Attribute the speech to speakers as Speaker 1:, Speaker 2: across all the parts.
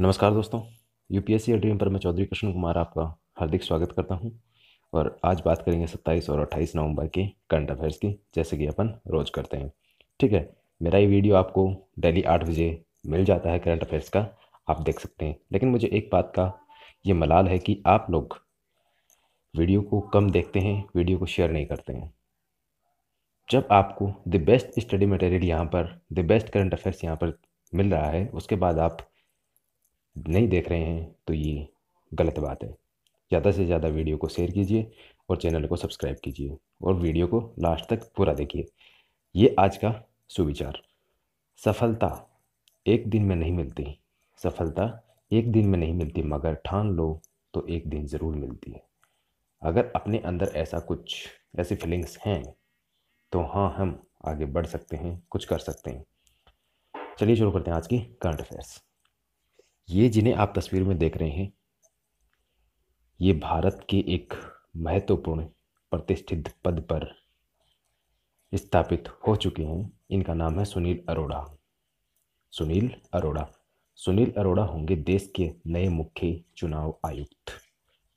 Speaker 1: नमस्कार दोस्तों UPSC dream पर मैं चौधरी कृष्ण कुमार आपका हार्दिक स्वागत करता हूँ। और आज बात करेंगे 27 और 28 नवंबर के करंट अफेयर्स की, जैसे कि अपन रोज़ करते हैं। ठीक है, मेरा ये वीडियो आपको डेली आठ बजे मिल जाता है करंट अफेयर्स का, आप देख सकते हैं। लेकिन मुझे एक बात का ये मलाल है कि आप लोग वीडियो को कम देखते हैं वीडियो को शेयर नहीं करते हैं। जब आपको द बेस्ट स्टडी मटेरियल यहाँ पर द बेस्ट करंट अफेयर्स यहाँ पर मिल रहा है, उसके बाद आप नहीं देख रहे हैं तो ये गलत बात है। ज़्यादा से ज़्यादा वीडियो को शेयर कीजिए और चैनल को सब्सक्राइब कीजिए और वीडियो को लास्ट तक पूरा देखिए। ये आज का सुविचार। सफलता एक दिन में नहीं मिलती। सफलता एक दिन में नहीं मिलती, मगर ठान लो तो एक दिन ज़रूर मिलती है। अगर अपने अंदर ऐसा कुछ, ऐसी फीलिंग्स हैं तो हाँ हम आगे बढ़ सकते हैं, कुछ कर सकते हैं। चलिए शुरू करते हैं आज की करंट अफेयर्स ये जिन्हें आप तस्वीर में देख रहे हैं, ये भारत के एक महत्वपूर्ण प्रतिष्ठित पद पर स्थापित हो चुके हैं। इनका नाम है सुनील अरोड़ा। सुनील अरोड़ा। सुनील अरोड़ा होंगे देश के नए मुख्य चुनाव आयुक्त।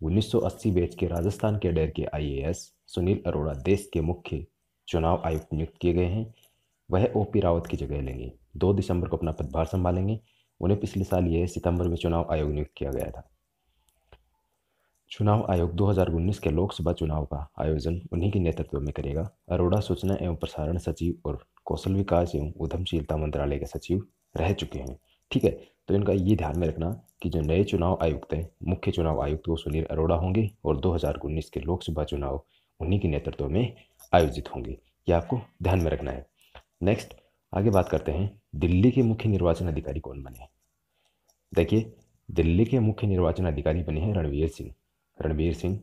Speaker 1: 1980 बैच के राजस्थान के डेर के आईएएस सुनील अरोड़ा देश के मुख्य चुनाव आयुक्त नियुक्त किए गए हैं। वह ओपी रावत की जगह लेंगे। दो दिसंबर को अपना पदभार संभालेंगे। उन्हें पिछले साल यह सितंबर में चुनाव आयोग नियुक्त किया गया था। चुनाव आयोग 2019 के लोकसभा चुनाव का आयोजन उन्हीं के नेतृत्व में करेगा। अरोड़ा सूचना एवं प्रसारण सचिव और कौशल विकास एवं उद्यमशीलता मंत्रालय के सचिव रह चुके हैं। ठीक है तो इनका ये ध्यान में रखना कि जो नए चुनाव आयुक्त हैं, मुख्य चुनाव आयुक्त वो सुनील अरोड़ा होंगे और 2019 के लोकसभा चुनाव उन्हीं के नेतृत्व में आयोजित होंगे। ये आपको ध्यान में रखना है। नेक्स्ट आगे बात करते हैं, दिल्ली के मुख्य निर्वाचन अधिकारी कौन बने देखिए, दिल्ली के मुख्य निर्वाचन अधिकारी बने हैं रणवीर सिंह। रणवीर सिंह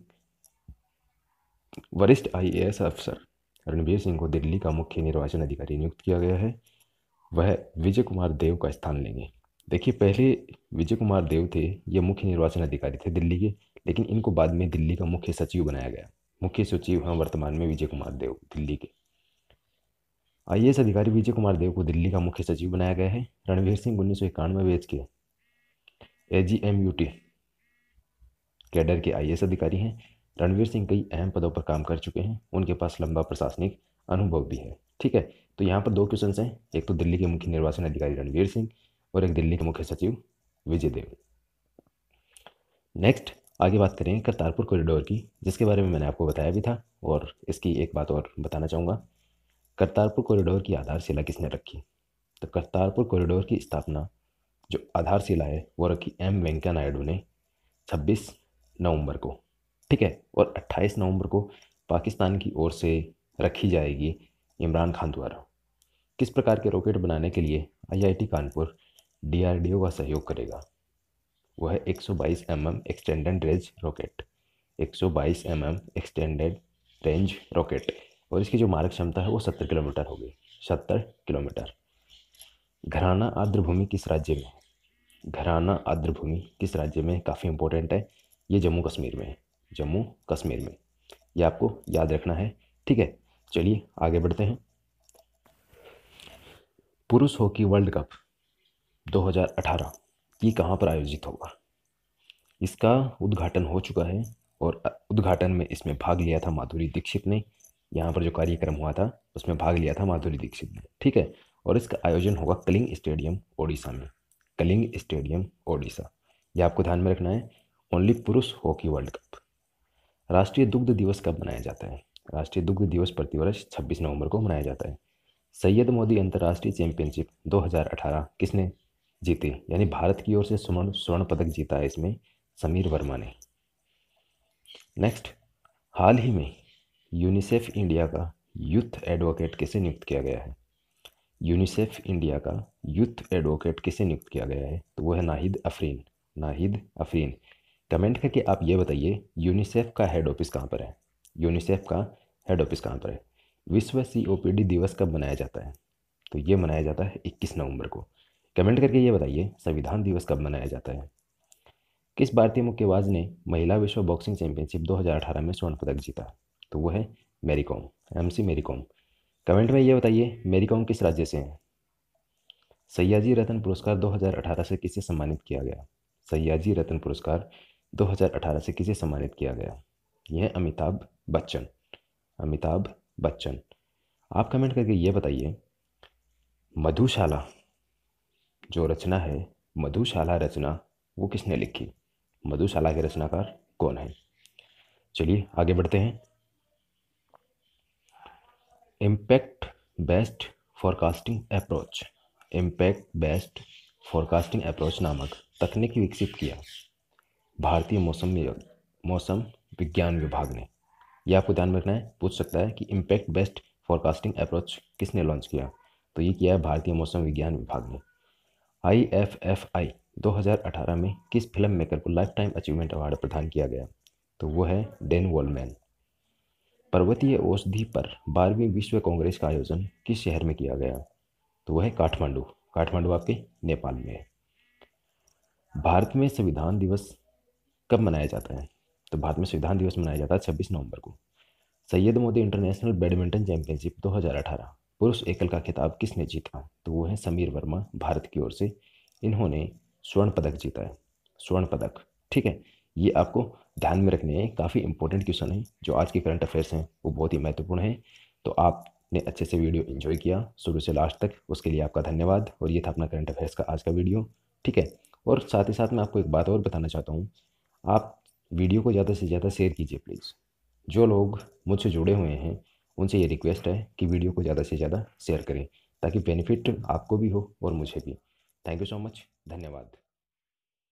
Speaker 1: वरिष्ठ आईएएस अफसर। रणवीर सिंह को दिल्ली का मुख्य निर्वाचन अधिकारी नियुक्त किया गया है। वह विजय कुमार देव का स्थान लेंगे। देखिए, पहले विजय कुमार देव थे, ये मुख्य निर्वाचन अधिकारी थे दिल्ली के, लेकिन इनको बाद में दिल्ली का मुख्य सचिव बनाया गया। मुख्य सचिव हैं वर्तमान में विजय कुमार देव, दिल्ली के। आई अधिकारी विजय कुमार देव को दिल्ली का मुख्य सचिव बनाया गया है। रणवीर सिंह उन्नीस सौ इक्यानवे बैच के A G M U T cadre के आई अधिकारी हैं। रणवीर सिंह कई अहम पदों पर काम कर चुके हैं। उनके पास लंबा प्रशासनिक अनुभव भी है। ठीक है तो यहाँ पर दो क्वेश्चन हैं। एक तो दिल्ली के मुख्य निर्वाचन अधिकारी रणवीर सिंह और एक दिल्ली के मुख्य सचिव विजय देव। नेक्स्ट आगे बात करें करतारपुर कॉरिडोर की, जिसके बारे में मैंने आपको बताया भी था और इसकी एक बात और बताना चाहूँगा। करतारपुर कॉरिडोर की आधारशिला किसने रखी? तो करतारपुर कॉरिडोर की स्थापना जो आधारशिला है, वो रखी एम वेंकैया नायडू ने 26 नवंबर को, ठीक है? और 28 नवंबर को पाकिस्तान की ओर से रखी जाएगी इमरान खान द्वारा। किस प्रकार के रॉकेट बनाने के लिए आईआईटी कानपुर डीआरडीओ का सहयोग करेगा? वह है एक 122 mm एक्सटेंडेड रेंज रॉकेट एक 122 mm एक्सटेंडेड रेंज रॉकेट और इसकी जो मारक क्षमता है वो सत्तर किलोमीटर होगी। सत्तर किलोमीटर। घराना आर्द्रभूमि किस राज्य में घराना आर्द्रभूमि किस राज्य में काफ़ी इंपॉर्टेंट है? ये जम्मू कश्मीर में है। जम्मू कश्मीर में। ये आपको याद रखना है। ठीक है? चलिए आगे बढ़ते हैं। पुरुष हॉकी वर्ल्ड कप 2018 ये कहाँ पर आयोजित होगा? इसका उद्घाटन हो चुका है और उद्घाटन में इसमें भाग लिया था माधुरी दीक्षित ने। यहाँ पर जो कार्यक्रम हुआ था, उसमें भाग लिया था माधुरी दीक्षित ने, ठीक है? और इसका आयोजन होगा कलिंग स्टेडियम, ओडिशा में। कलिंग स्टेडियम, ओडिशा। ये आपको ध्यान में रखना है, ओनली पुरुष हॉकी वर्ल्ड कप। राष्ट्रीय दुग्ध दिवस कब मनाया जाता है? राष्ट्रीय दुग्ध दिवस प्रतिवर्ष 26 नवंबर को मनाया जाता है। सैयद मोदी अंतर्राष्ट्रीय चैंपियनशिप 2018 किसने जीती? यानी भारत की ओर से स्वर्ण स्वर्ण पदक जीता है इसमें समीर वर्मा ने। नेक्स्ट, हाल ही में यूनिसेफ इंडिया का यूथ एडवोकेट किसे नियुक्त किया गया है? यूनिसेफ इंडिया का यूथ एडवोकेट किसे नियुक्त किया गया है? तो वो है नाहिद अफरीन। नाहिद अफरीन, कमेंट करके आप ये बताइए, यूनिसेफ का हेड ऑफ़िस कहाँ पर है? यूनिसेफ का हेड ऑफ़िस कहाँ पर है? विश्व सी ओ पी डी दिवस कब मनाया जाता है? तो ये मनाया जाता है इक्कीस नवंबर को। कमेंट करके ये बताइए, संविधान दिवस कब मनाया जाता है? किस भारतीय मुक्केबाज ने महिला विश्व बॉक्सिंग चैंपियनशिप 2018 में स्वर्ण पदक जीता? तो वो है मेरी कॉम एम सी मेरी कॉम कमेंट में ये बताइए मेरी कॉम किस राज्य से हैं? सयाजी रत्न पुरस्कार 2018 से किसे सम्मानित किया गया? सयाजी रत्न पुरस्कार 2018 से किसे सम्मानित किया गया? यह अमिताभ बच्चन। अमिताभ बच्चन। आप कमेंट करके ये बताइए, मधुशाला, जो रचना है, मधुशाला रचना, वो किसने लिखी? मधुशाला के रचनाकार कौन है? चलिए आगे बढ़ते हैं। Impact based forecasting approach impact based forecasting approach नामक तकनीक विकसित किया भारतीय मौसम मौसम विज्ञान विभाग ने। यह आपको ध्यान में रखना है, पूछ सकता है कि इम्पैक्ट बेस्ट फॉरकास्टिंग अप्रोच किसने लॉन्च किया? तो ये किया है भारतीय मौसम विज्ञान विभाग ने। आई एफ़ एफ़ आई 2018 में किस फ़िल्म मेकर को लाइफ टाइम अचीवमेंट अवार्ड प्रदान किया गया? तो वो है डेन वॉलमैन पर्वतीय औषधि पर बारहवीं विश्व कांग्रेस का आयोजन किस शहर में किया गया? तो वह है काठमांडू। काठमांडू आपके नेपाल में है। भारत में संविधान दिवस कब मनाया जाता है? तो भारत में संविधान दिवस मनाया जाता है छब्बीस नवंबर को। Syed Modi international badminton championship 2018 पुरुष एकल का खिताब किसने जीता? तो वो है समीर वर्मा, भारत की ओर से। इन्होंने स्वर्ण पदक जीता है। स्वर्ण पदक, ठीक है? ये आपको ध्यान में रखने हैं, काफ़ी इंपॉर्टेंट क्वेश्चन है, जो आज के करंट अफेयर्स हैं, वो बहुत ही महत्वपूर्ण हैं। तो आपने अच्छे से वीडियो इन्जॉय किया, शुरू से लास्ट तक, उसके लिए आपका धन्यवाद, और ये था अपना करंट अफेयर्स का आज का वीडियो ठीक है? और साथ ही साथ मैं आपको एक बात और बताना चाहता हूँ, आप वीडियो को ज़्यादा से ज़्यादा शेयर कीजिए प्लीज़ जो लोग मुझसे जुड़े हुए हैं, उनसे ये रिक्वेस्ट है कि वीडियो को ज़्यादा से ज़्यादा शेयर करें, ताकि बेनिफिट आपको भी हो और मुझे भी। थैंक यू सो मच धन्यवाद।